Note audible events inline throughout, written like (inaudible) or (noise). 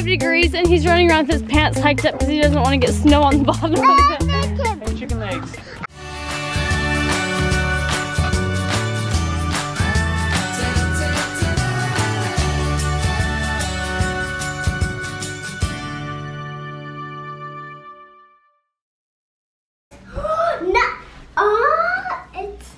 five degrees and he's running around with his pants hiked up because he doesn't want to get snow on the (laughs) bottom of (laughs) it. Chicken legs. no. Oh, it's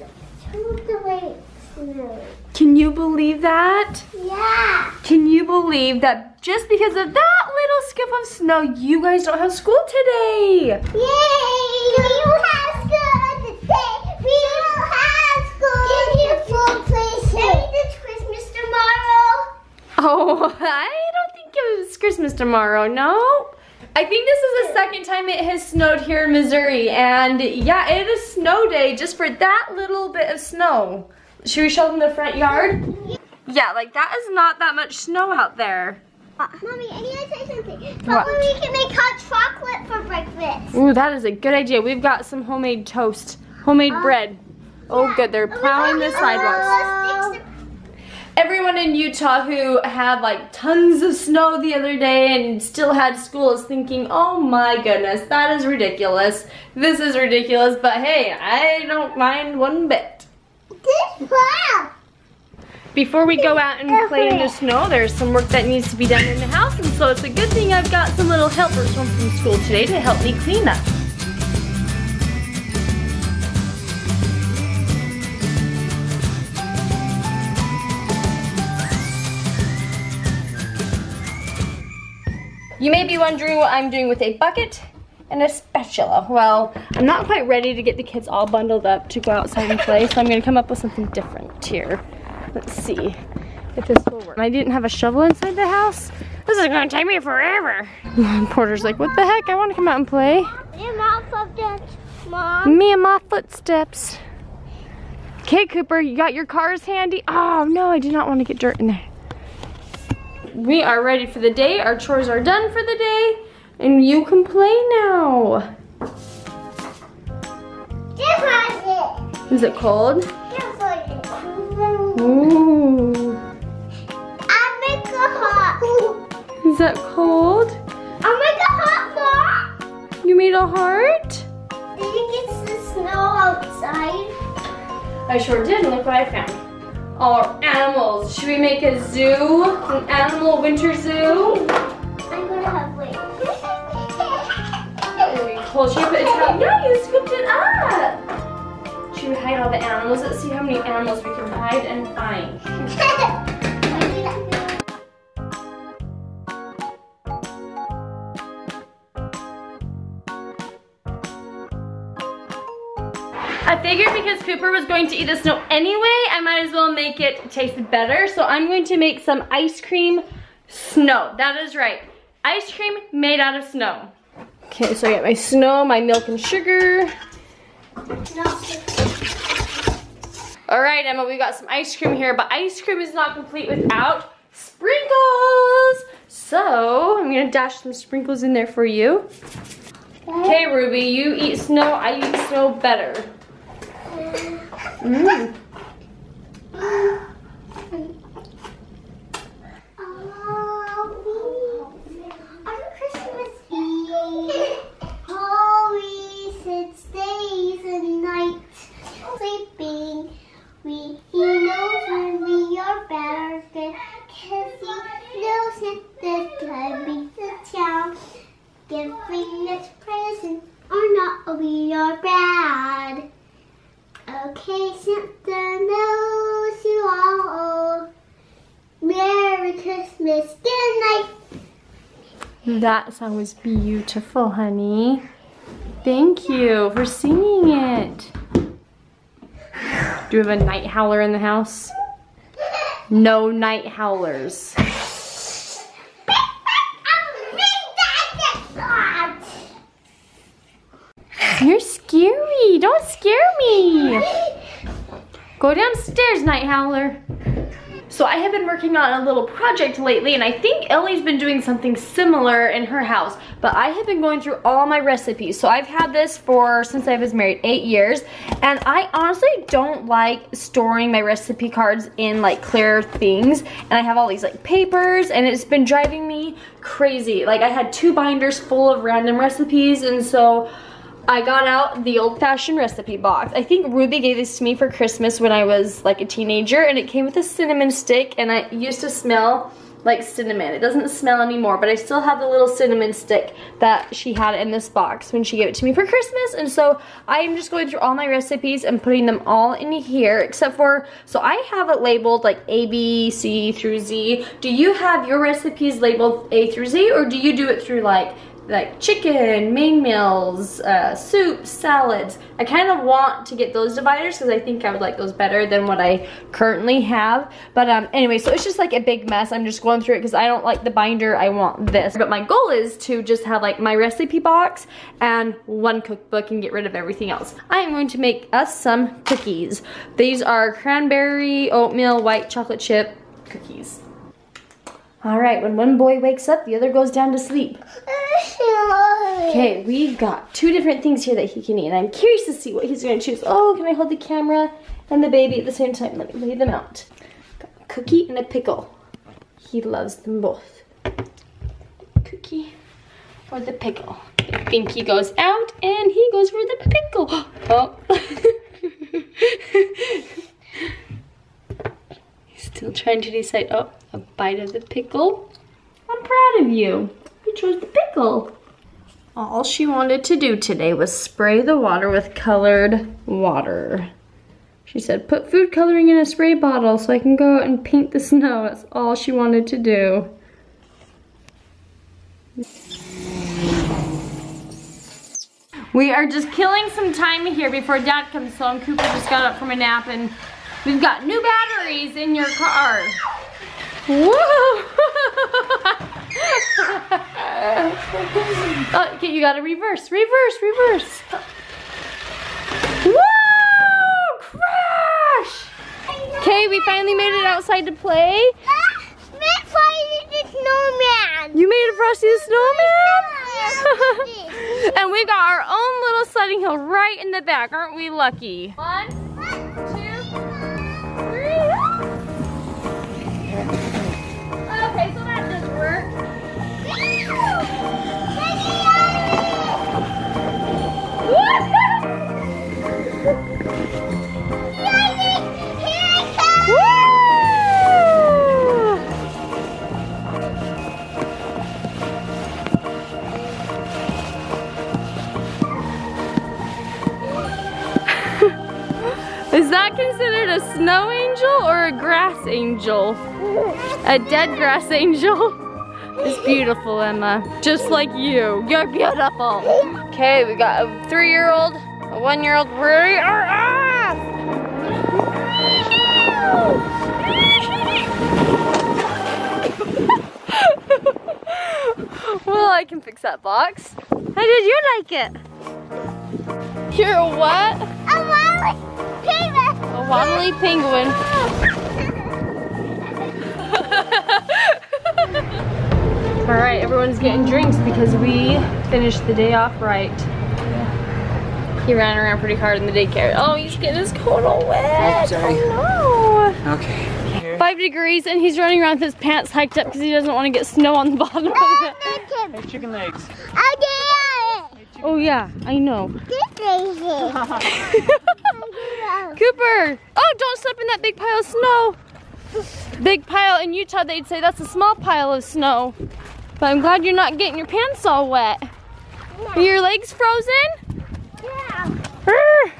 totally snow. Can you believe that? Yeah. Can you believe that just because of that little skip of snow, you guys don't have school today? Yay! We will have school today. We will have school. Give me a full place. Maybe it's Christmas tomorrow. Oh, (laughs) I don't think it was Christmas tomorrow, no. I think this is the second time it has snowed here in Missouri, and yeah, it is snow day just for that little bit of snow. Should we show them the front yard? Yeah, like that is not that much snow out there. Uh, Mommy, I need to say something. Probably we can make hot chocolate for breakfast. Ooh, that is a good idea. We've got some homemade toast, homemade bread. Oh, good, they're plowing the sidewalks. Everyone in Utah who had like tons of snow the other day and still had school is thinking, oh my goodness, that is ridiculous. This is ridiculous, but hey, I don't mind one bit. This wow. Before we go out and play in the snow, there's some work that needs to be done in the house, and so it's a good thing I've got some little helpers home from school today to help me clean up. You may be wondering what I'm doing with a bucket and a spatula. Well, I'm not quite ready to get the kids all bundled up to go outside and play, so I'm gonna come up with something different here. Let's see if this will work. I didn't have a shovel inside the house. This is gonna take me forever. (laughs) Porter's like, what the heck? I wanna come out and play. Your mouth of dance, Mom. Me and my footsteps. Okay, Cooper, you got your cars handy? Oh no, I do not want to get dirt in there. We are ready for the day. Our chores are done for the day. And you can play now. This was it. Is it cold? This was it. Ooh. I make a hot. Is that cold? I make a hot Mom. You made a heart? Did you get the snow outside? I sure did. Look what I found. Our animals. Should we make a zoo? An animal winter zoo? I'm gonna have wait. Cold. Should we a towel? Yeah, you scooped it up. Should we hide all the animals? Let's see how many animals we can hide and find. I figured because Cooper was going to eat the snow anyway, I might as well make it taste better. So I'm going to make some ice cream snow. That is right. Ice cream made out of snow. Okay, so I got my snow, my milk and sugar. All right, Emma, we got some ice cream here, but ice cream is not complete without sprinkles. So I'm gonna dash some sprinkles in there for you. Okay, Ruby, you eat snow, I eat snow better. Mm. On Christmas Eve, always it's days and nights sleeping. We he knows when we are better than cause he knows that the coming to town. Giving us present or not, we are bad. Okay, Santa knows you all. Merry Christmas, good night. That song was beautiful, honey. Thank you for singing it. Do you have a night howler in the house? No night howlers. Scary. Don't scare me. Go downstairs, night howler. So I have been working on a little project lately and I think Ellie's been doing something similar in her house. But I have been going through all my recipes. So I've had this for, since I was married, eight years. And I honestly don't like storing my recipe cards in like clear things. And I have all these like papers and it's been driving me crazy. Like I had two binders full of random recipes and so I got out the old fashioned recipe box. I think Ruby gave this to me for Christmas when I was like a teenager and it came with a cinnamon stick and I used to smell like cinnamon. It doesn't smell anymore, but I still have the little cinnamon stick that she had in this box when she gave it to me for Christmas. And so I am just going through all my recipes and putting them all in here, except for, so I have it labeled like A, B, C through Z. Do you have your recipes labeled A through Z, or do you do it through like like chicken, main meals, uh, soup, salads. I kind of want to get those dividers because I think I would like those better than what I currently have. But um, anyway, so it's just like a big mess. I'm just going through it because I don't like the binder. I want this. But my goal is to just have like my recipe box and one cookbook and get rid of everything else. I am going to make us some cookies. These are cranberry, oatmeal, white chocolate chip cookies. All right, when one boy wakes up, the other goes down to sleep. Okay, we've got two different things here that he can eat, and I'm curious to see what he's gonna choose. Oh, can I hold the camera and the baby at the same time? Let me lay them out. Got a cookie and a pickle. He loves them both. Cookie or the pickle. I think he goes out and he goes for the pickle. (gasps) Oh. (laughs) He's still trying to decide. Oh, a bite of the pickle. I'm proud of you. You chose the All she wanted to do today was spray the water with colored water. She said, put food coloring in a spray bottle so I can go out and paint the snow. That's all she wanted to do. We are just killing some time here before dad comes home. Cooper just got up from a nap and we've got new batteries in your car. Whoa! (laughs) (laughs) oh, okay, you gotta reverse, reverse, reverse. Whoa! Crash! Okay, we finally made it outside to play. You made a Frosty the Snowman? (laughs) and we got our own little sledding hill right in the back. Aren't we lucky? One, two, angel? A dead grass angel? It's beautiful, Emma. Just like you. You're beautiful. Okay, we got a three-year-old, a one-year-old. We are off! well, I can fix that box. How did you like it? You're a what? A waddly penguin. All right, everyone's getting drinks because we finished the day off right. He ran around pretty hard in the daycare. Oh, he's getting his coat all wet. Oh no. Okay. Five degrees and he's running around with his pants hiked up because he doesn't want to get snow on the bottom of it. Hey, chicken legs. Oh yeah, I know. (laughs) Cooper! Oh, don't step in that big pile of snow. Big pile in Utah, they'd say that's a small pile of snow. But I'm glad you're not getting your pants all wet. Are your legs frozen? Urgh.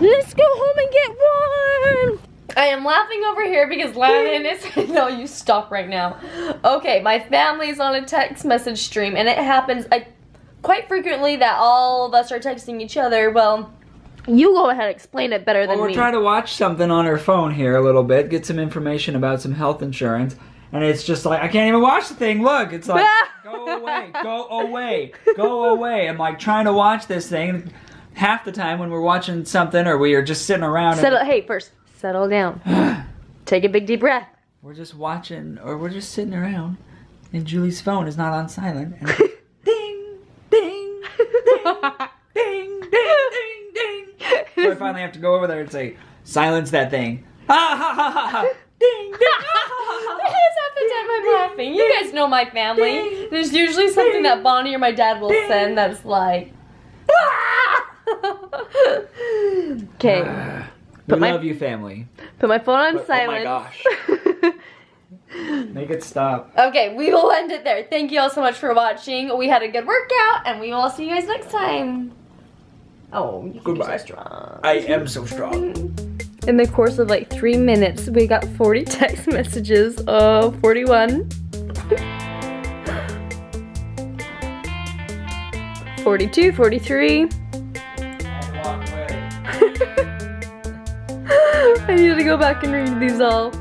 Let's go home and get warm. I am laughing over here because Landon is, (laughs) no, you stop right now. Okay, my family's on a text message stream and it happens uh, quite frequently that all of us are texting each other. Well, you go ahead and explain it better than Well, we're me. trying to watch something on her phone here a little bit, get some information about some health insurance, and it's just like I can't even watch the thing. Look, it's like (laughs) go away, go away, go away. I'm like trying to watch this thing. Half the time when we're watching something or we are just sitting around. and- Settle, hey, first, settle down. (sighs) Take a big deep breath. We're just watching, or we're just sitting around, and Julie's phone is not on silent. And goes, (laughs) ding, ding, ding, ding, ding, ding. (laughs) So I finally have to go over there and say, silence that thing. Ha ha ha ha ha. Ding, ding, (laughs) (laughs) half the time I'm laughing. You guys know my family. There's usually something that Bonnie or my dad will send that's like. (laughs) okay, ah. We Put my- love you, family. put my phone on But- oh my silent. gosh. Make it stop. okay, we will end it there. Thank you all so much for watching. We had a good workout, and we will see you guys next time. Oh, you can Goodbye. so strong. I am so strong. Mm. In the course of like three minutes, we got 40 text (laughs) messages. Oh, 41. (gasps) 42, 43. (laughs) I need to go back and read these all.